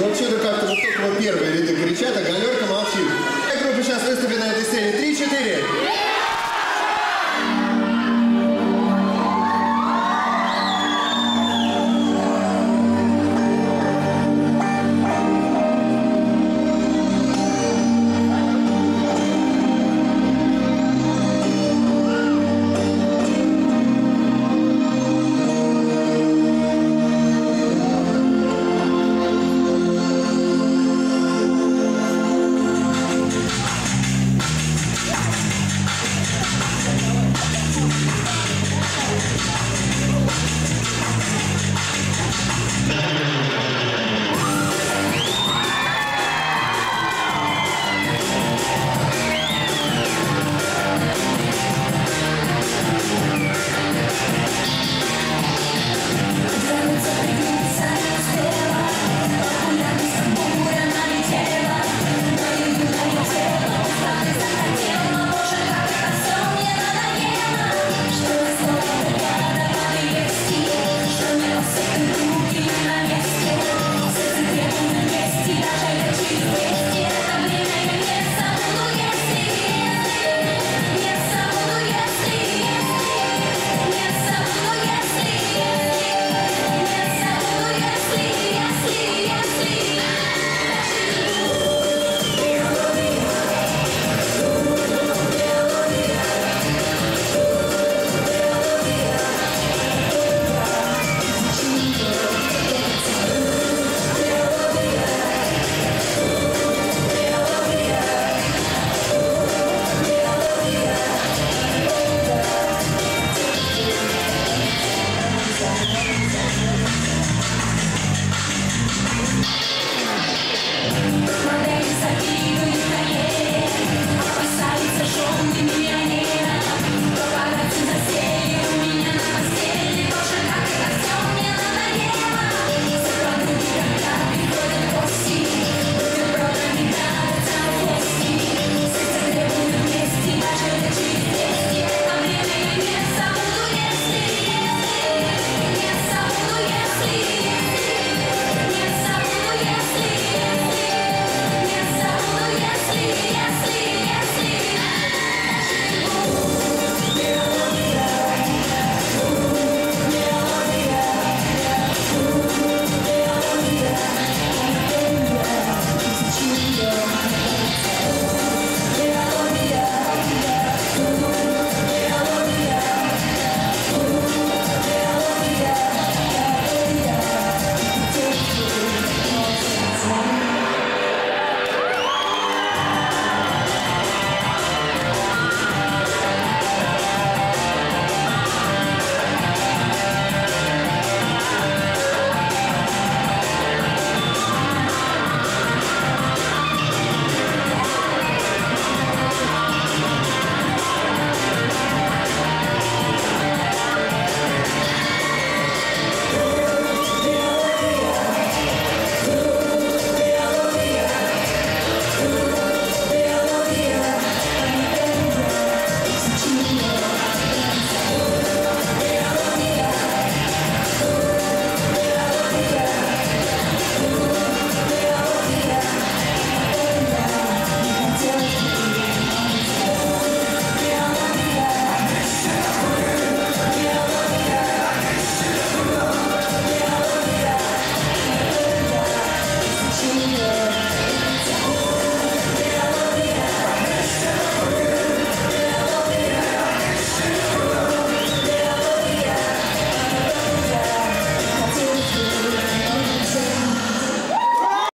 Вообще-то как-то вот только вот первые ряды кричат, а галерка молчит. Группа сейчас выступит на этой сцене. Три-четыре.